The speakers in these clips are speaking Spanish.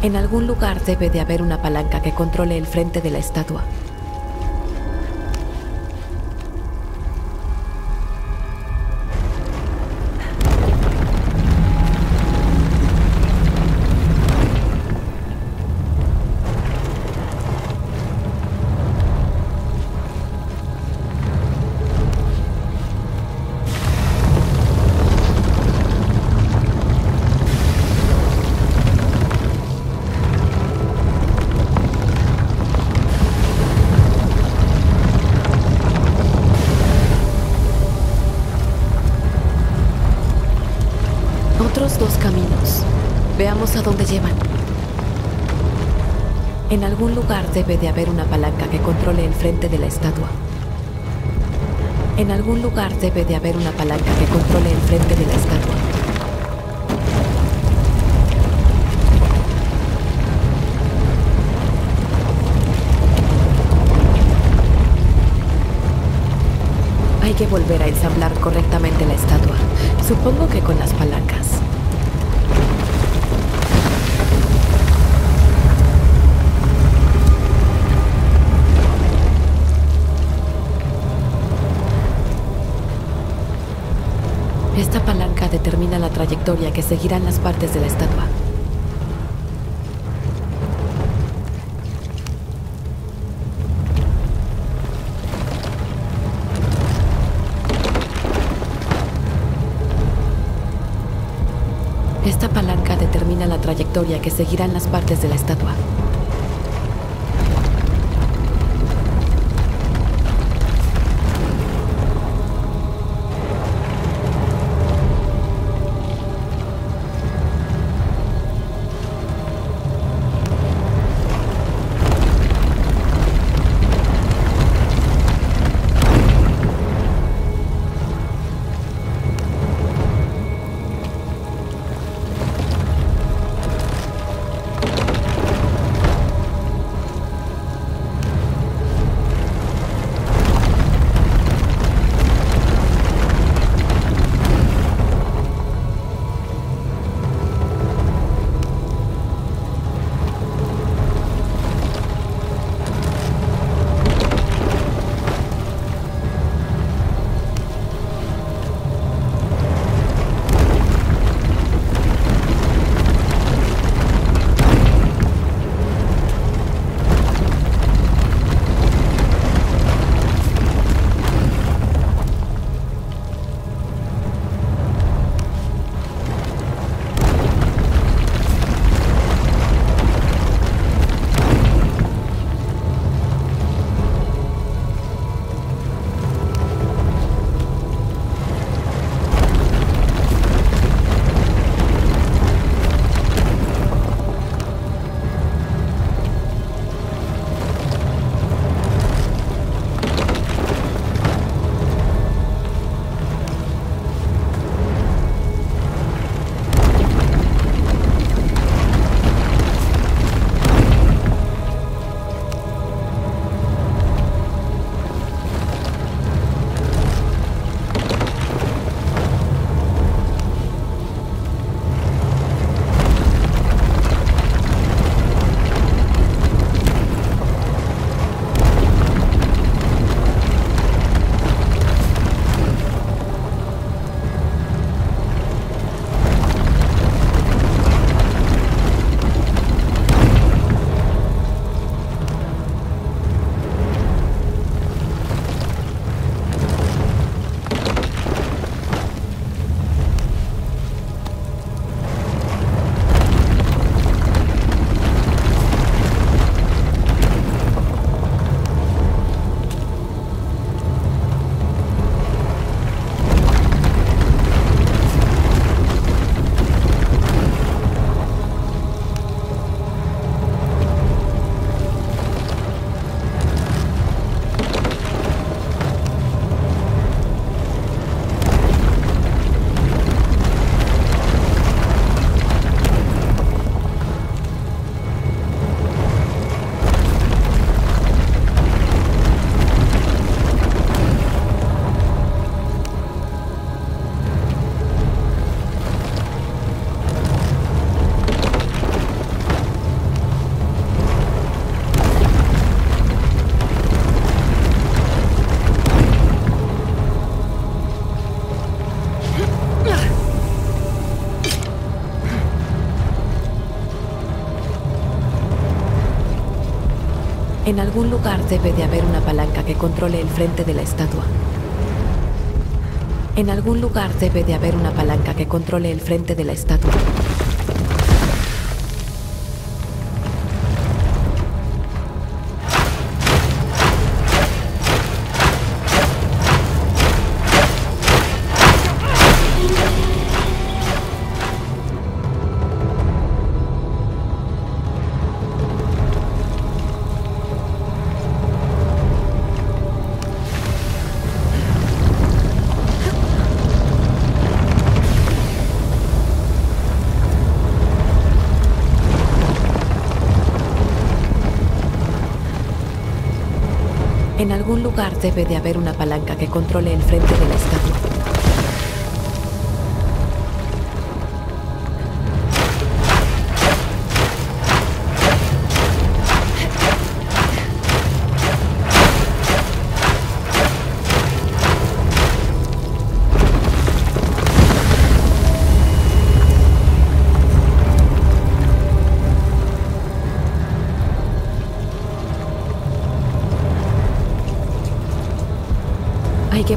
En algún lugar debe de haber una palanca que controle el frente de la estatua. En algún lugar debe de haber una palanca que controle el frente de la estatua. En algún lugar debe de haber una palanca que controle el frente de la estatua. Hay que volver a ensamblar correctamente la estatua. Supongo que con las palancas. Esta palanca determina la trayectoria que seguirán las partes de la estatua. Esta palanca determina la trayectoria que seguirán las partes de la estatua. En algún lugar debe de haber una palanca que controle el frente de la estatua. En algún lugar debe de haber una palanca que controle el frente de la estatua. En algún lugar debe de haber una palanca que controle el frente de la estatua.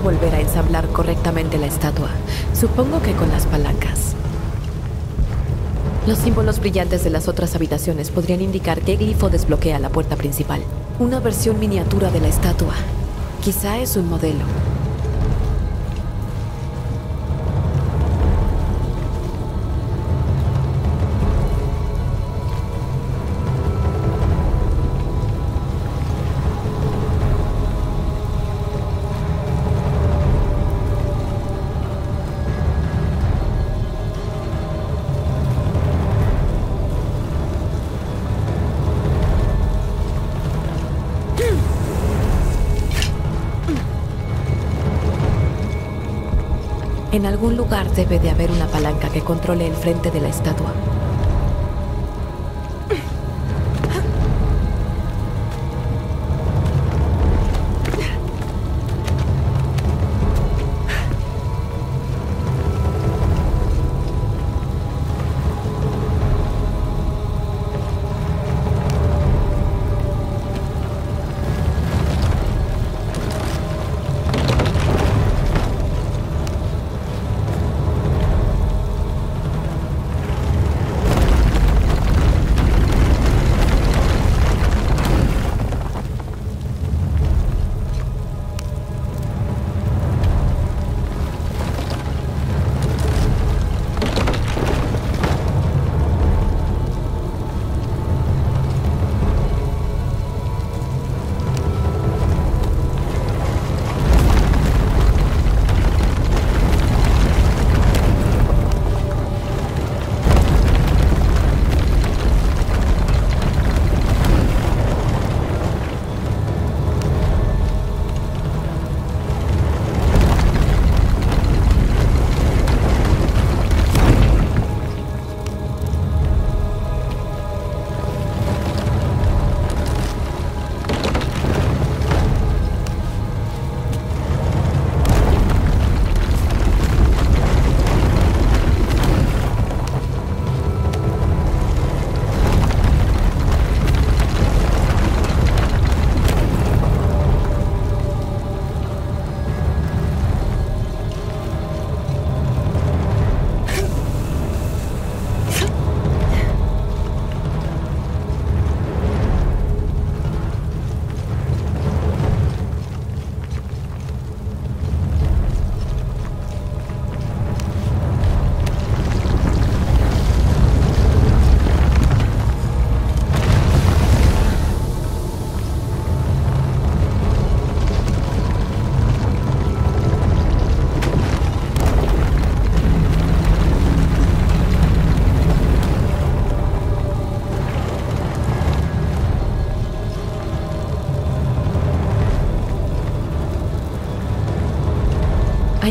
Volver a ensamblar correctamente la estatua. Supongo que con las palancas. Los símbolos brillantes de las otras habitaciones podrían indicar qué glifo desbloquea la puerta principal. Una versión miniatura de la estatua. Quizá es un modelo. En algún lugar debe de haber una palanca que controle el frente de la estatua.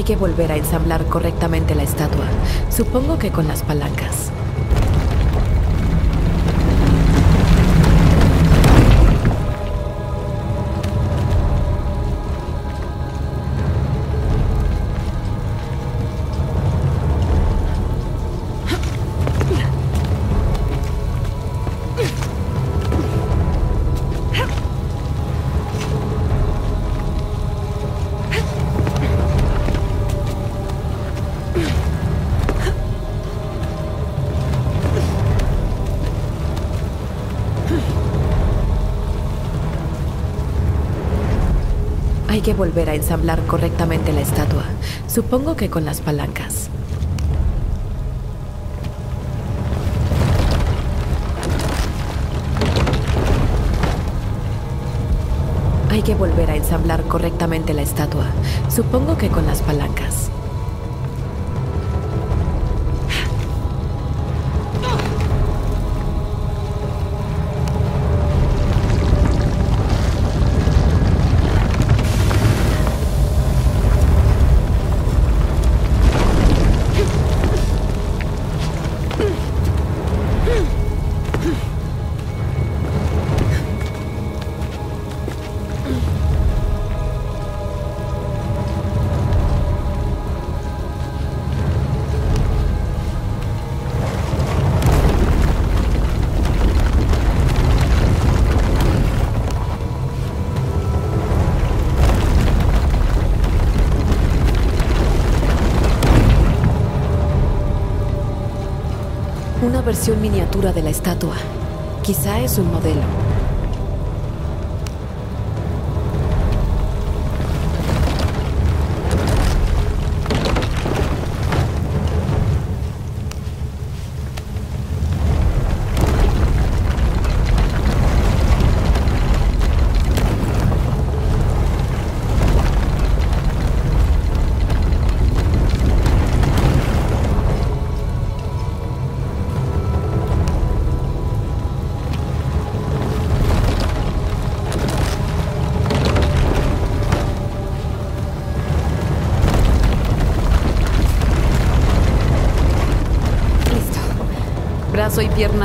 Hay que volver a ensamblar correctamente la estatua. Supongo que con las palancas. Hay que volver a ensamblar correctamente la estatua. Supongo que con las palancas. Hay que volver a ensamblar correctamente la estatua. Supongo que con las palancas. Una versión miniatura de la estatua. Quizá es un modelo.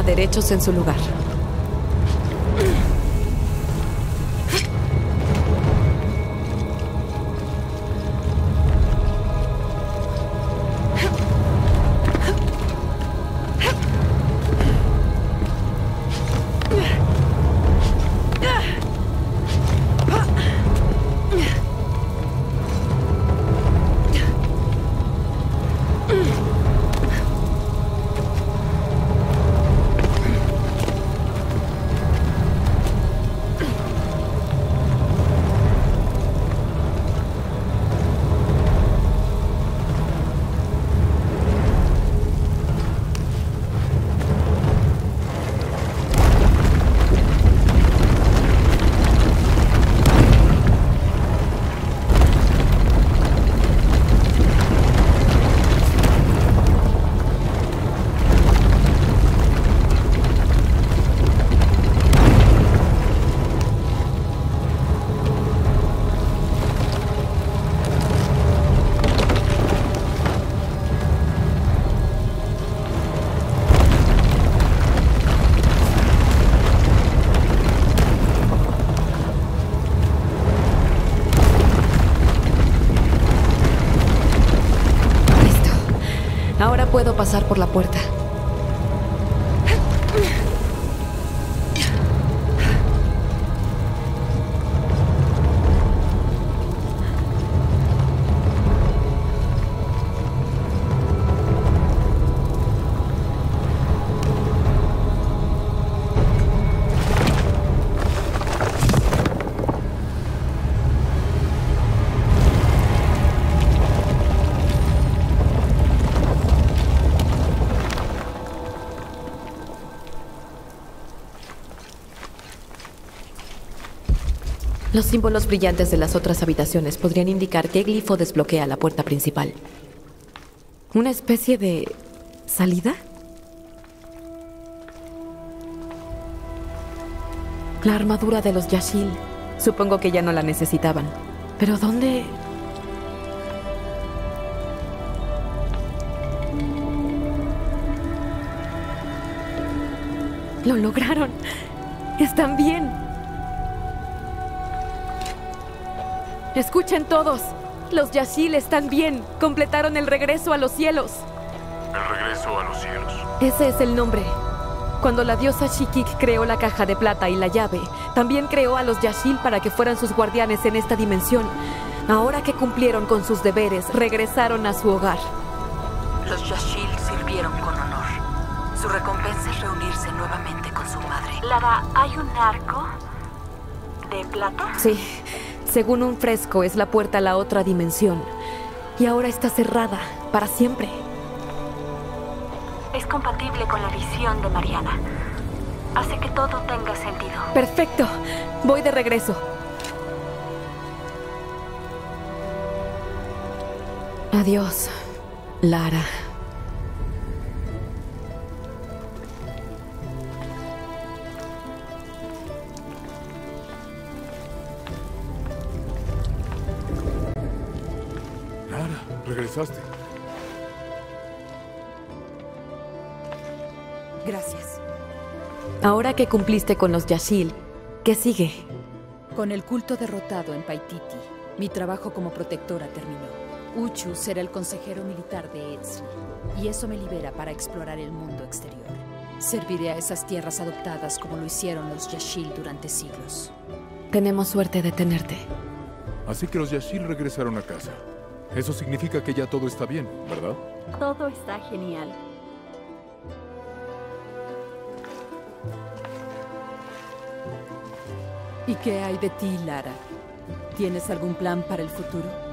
Derechos en su lugar. Puedo pasar por la puerta. Los símbolos brillantes de las otras habitaciones podrían indicar qué glifo desbloquea la puerta principal. ¿Una especie de salida? La armadura de los Yashil. Supongo que ya no la necesitaban. Pero ¿dónde? Lo lograron. Están bien. Escuchen todos. Los Yashil están bien. Completaron el regreso a los cielos. El regreso a los cielos. Ese es el nombre. Cuando la diosa Shikik creó la caja de plata y la llave, también creó a los Yashil para que fueran sus guardianes en esta dimensión. Ahora que cumplieron con sus deberes, regresaron a su hogar. Los Yashil sirvieron con honor. Su recompensa es reunirse nuevamente con su madre. Lara, ¿hay un arco de plata? Sí, Según un fresco, es la puerta a la otra dimensión. Y ahora está cerrada, para siempre. Es compatible con la visión de Mariana. Hace que todo tenga sentido. Perfecto. Voy de regreso. Adiós, Lara. Regresaste. Gracias. Ahora que cumpliste con los Yashil, ¿qué sigue? Con el culto derrotado en Paititi, mi trabajo como protectora terminó. Uchu será el consejero militar de Ezri, y eso me libera para explorar el mundo exterior. Serviré a esas tierras adoptadas como lo hicieron los Yashil durante siglos. Tenemos suerte de tenerte. Así que los Yashil regresaron a casa. Eso significa que ya todo está bien, ¿verdad? Todo está genial. ¿Y qué hay de ti, Lara? ¿Tienes algún plan para el futuro?